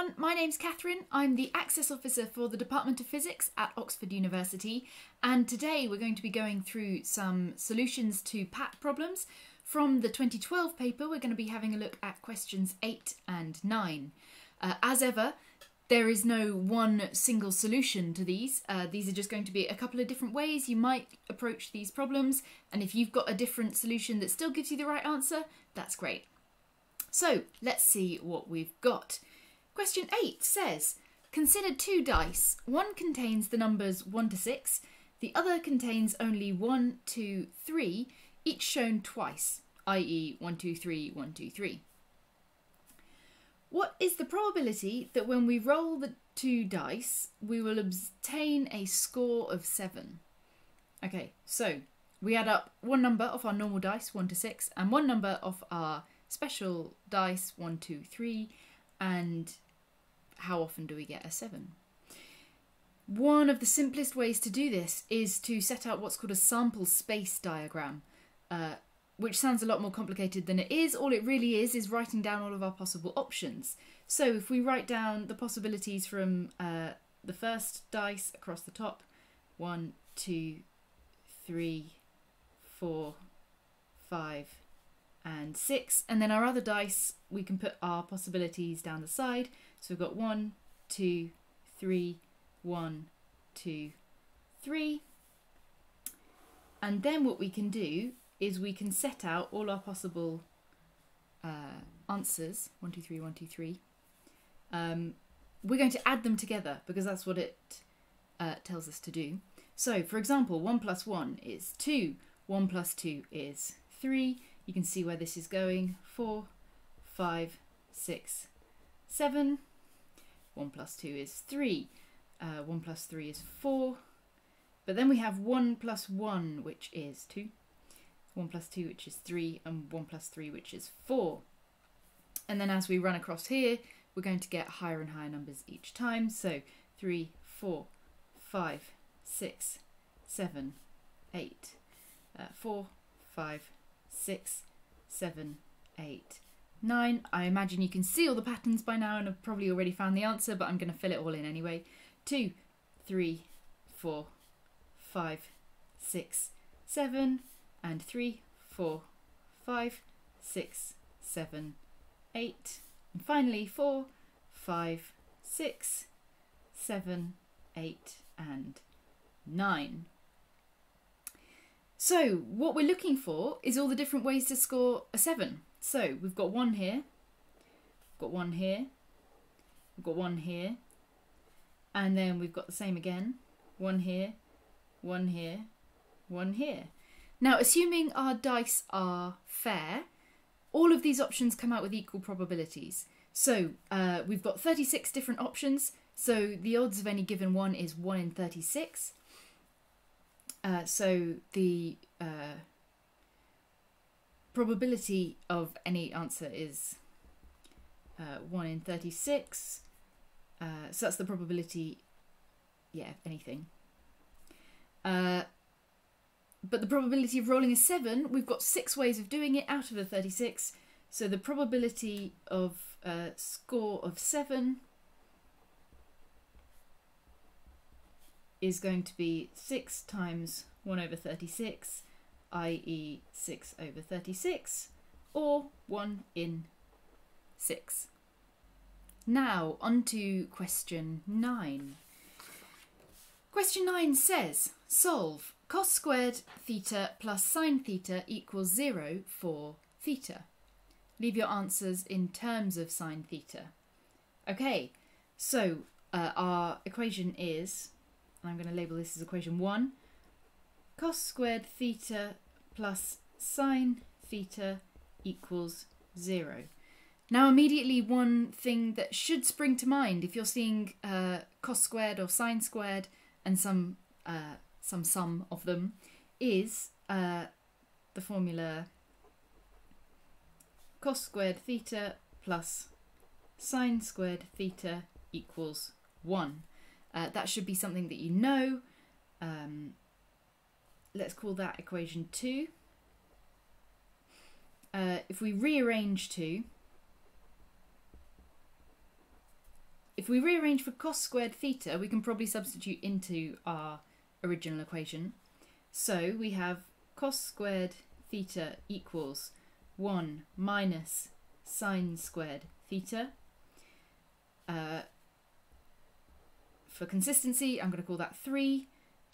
everyone, my name's Kathryn. I'm the Access Officer for the Department of Physics at Oxford University, and today we're going to be going through some solutions to PAT problems. From the 2012 paper, we're going to be having a look at questions 8 and 9. Uh, as ever, there is no one single solution to these. Uh, these are just going to be a couple of different ways you might approach these problems, and if you've got a different solution that still gives you the right answer, that's great. So let's see what we've got. Question 8 says, Consider two dice. One contains the numbers 1 to 6, the other contains only 1, 2, 3, each shown twice, i.e. 1, 2, 3, 1, 2, 3. What is the probability that when we roll the two dice, we will obtain a score of 7? Okay, so we add up one number of our normal dice, 1 to 6, and one number of our special dice, one, two, three, and how often do we get a seven? One of the simplest ways to do this is to set out what's called a sample space diagram, uh, which sounds a lot more complicated than it is. All it really is is writing down all of our possible options. So if we write down the possibilities from uh, the first dice across the top, one, two, three, four, five, and six. And then our other dice, we can put our possibilities down the side. So we've got one, two, three, one, two, three. And then what we can do is we can set out all our possible uh, answers one, two, three, one, two, three. Um, we're going to add them together because that's what it uh, tells us to do. So, for example, 1 plus 1 is 2, 1 plus 2 is 3, you can see where this is going. 4, 5, 6, 7. 1 plus 2 is 3. Uh, 1 plus 3 is 4. But then we have 1 plus 1, which is 2. 1 plus 2, which is 3. And 1 plus 3, which is 4. And then as we run across here, we're going to get higher and higher numbers each time. So 3, 4, 5, 6, 7, 8, uh, 4, 5, six, seven, eight, nine. I imagine you can see all the patterns by now and have probably already found the answer, but I'm going to fill it all in anyway. Two, three, four, five, six, seven, and three, four, five, six, seven, eight, and finally four, five, six, seven, eight, and nine. So what we're looking for is all the different ways to score a 7. So we've got one here, got one here, we've got one here, and then we've got the same again, one here, one here, one here. Now assuming our dice are fair, all of these options come out with equal probabilities. So uh, we've got 36 different options, so the odds of any given one is 1 in 36. Uh, so the uh, probability of any answer is uh, 1 in 36. Uh, so that's the probability, yeah, anything. Uh, but the probability of rolling a 7, we've got six ways of doing it out of the 36. So the probability of a score of 7 is going to be 6 times 1 over 36, i.e. 6 over 36, or 1 in 6. Now, on to question 9. Question 9 says, solve cos squared theta plus sine theta equals 0 for theta. Leave your answers in terms of sine theta. Okay, so uh, our equation is I'm going to label this as equation 1. Cos squared theta plus sine theta equals 0. Now immediately one thing that should spring to mind if you're seeing uh, cos squared or sine squared and some uh, some sum of them is uh, the formula cos squared theta plus sine squared theta equals 1. Uh, that should be something that you know. Um, let's call that equation 2. Uh, if we rearrange 2, if we rearrange for cos squared theta, we can probably substitute into our original equation. So we have cos squared theta equals 1 minus sine squared theta. Uh, for consistency, I'm going to call that 3,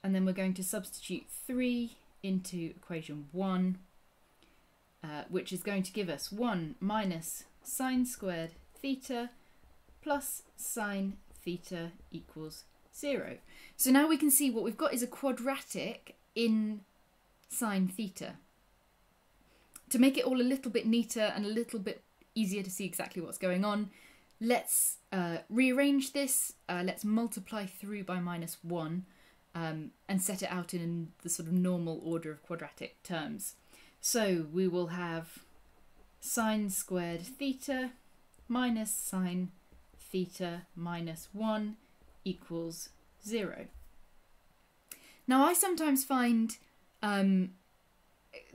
and then we're going to substitute 3 into equation 1, uh, which is going to give us 1 minus sine squared theta plus sine theta equals 0. So now we can see what we've got is a quadratic in sine theta. To make it all a little bit neater and a little bit easier to see exactly what's going on, let's uh, rearrange this. Uh, let's multiply through by minus 1 um, and set it out in the sort of normal order of quadratic terms. So we will have sine squared theta minus sine theta minus 1 equals 0. Now I sometimes find um,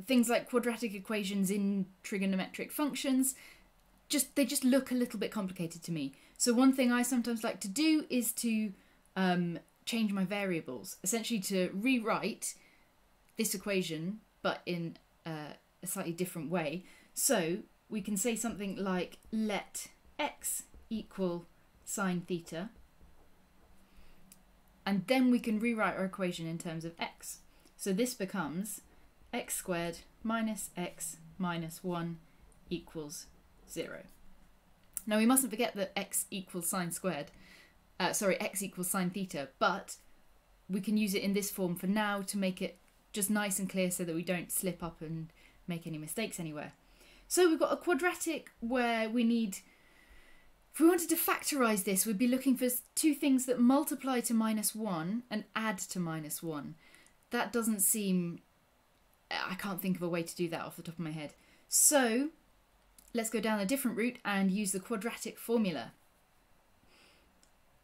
things like quadratic equations in trigonometric functions just they just look a little bit complicated to me. So one thing I sometimes like to do is to um, change my variables, essentially to rewrite this equation but in uh, a slightly different way. So we can say something like let x equal sine theta and then we can rewrite our equation in terms of x. So this becomes x squared minus x minus 1 equals 0. Now we mustn't forget that x equals sine squared, uh, sorry, x equals sine theta, but we can use it in this form for now to make it just nice and clear so that we don't slip up and make any mistakes anywhere. So we've got a quadratic where we need, if we wanted to factorise this, we'd be looking for two things that multiply to minus 1 and add to minus 1. That doesn't seem, I can't think of a way to do that off the top of my head. So let's go down a different route and use the quadratic formula.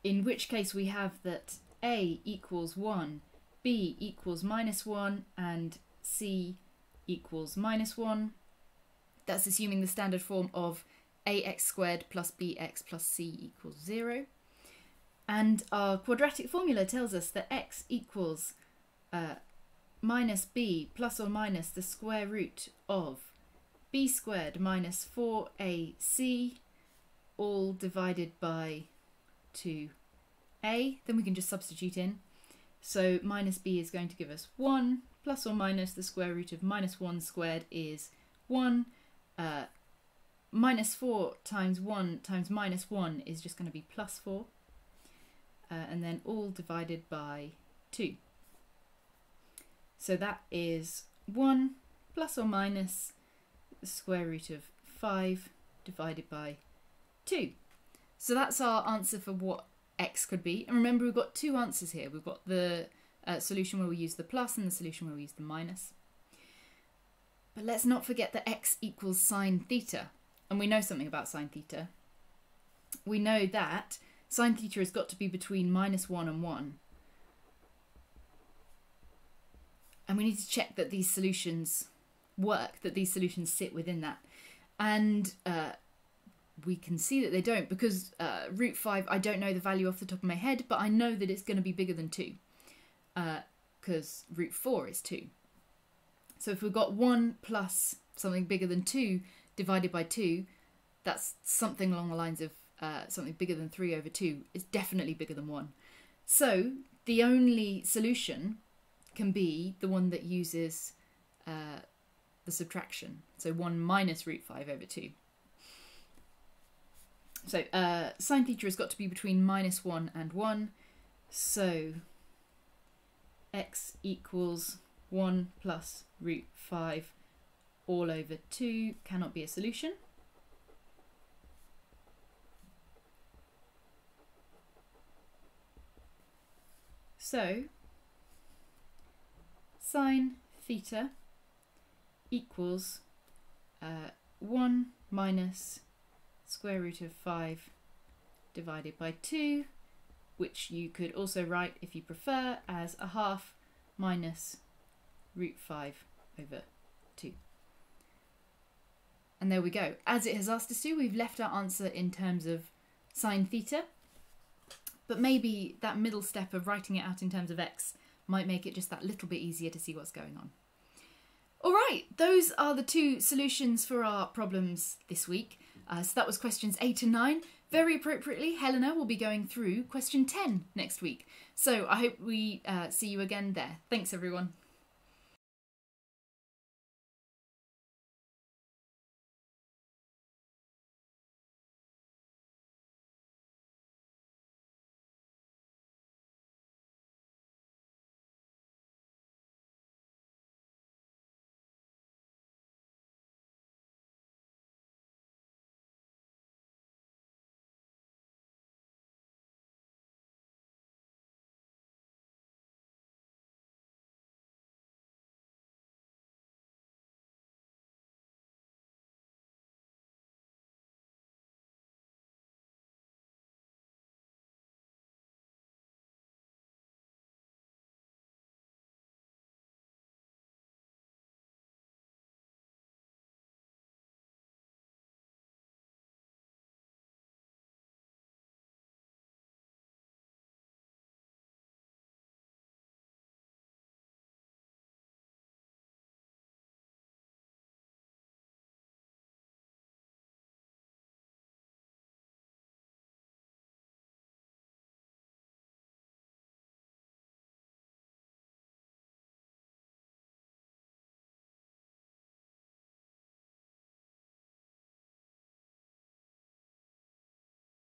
In which case we have that a equals 1, b equals minus 1, and c equals minus 1. That's assuming the standard form of ax squared plus bx plus c equals 0. And our quadratic formula tells us that x equals uh, minus b plus or minus the square root of b squared minus 4ac all divided by 2a. Then we can just substitute in. So minus b is going to give us 1 plus or minus the square root of minus 1 squared is 1. Uh, minus 4 times 1 times minus 1 is just going to be plus 4. Uh, and then all divided by 2. So that is 1 plus or minus the square root of 5 divided by 2. So that's our answer for what x could be. And remember, we've got two answers here. We've got the uh, solution where we use the plus and the solution where we use the minus. But let's not forget that x equals sine theta. And we know something about sine theta. We know that sine theta has got to be between minus 1 and 1. And we need to check that these solutions work that these solutions sit within that. And uh, we can see that they don't because uh, root 5, I don't know the value off the top of my head, but I know that it's going to be bigger than 2 because uh, root 4 is 2. So if we've got 1 plus something bigger than 2 divided by 2, that's something along the lines of uh, something bigger than 3 over 2 is definitely bigger than 1. So the only solution can be the one that uses uh, the subtraction. So 1 minus root 5 over 2. So uh, sine theta has got to be between minus 1 and 1. So x equals 1 plus root 5 all over 2 cannot be a solution. So sine theta equals uh, 1 minus square root of 5 divided by 2, which you could also write, if you prefer, as a half minus root 5 over 2. And there we go. As it has asked us to, we've left our answer in terms of sine theta. but maybe that middle step of writing it out in terms of x might make it just that little bit easier to see what's going on. All right, those are the two solutions for our problems this week. Uh, so that was questions 8 and 9. Very appropriately, Helena will be going through question 10 next week. So I hope we uh, see you again there. Thanks, everyone.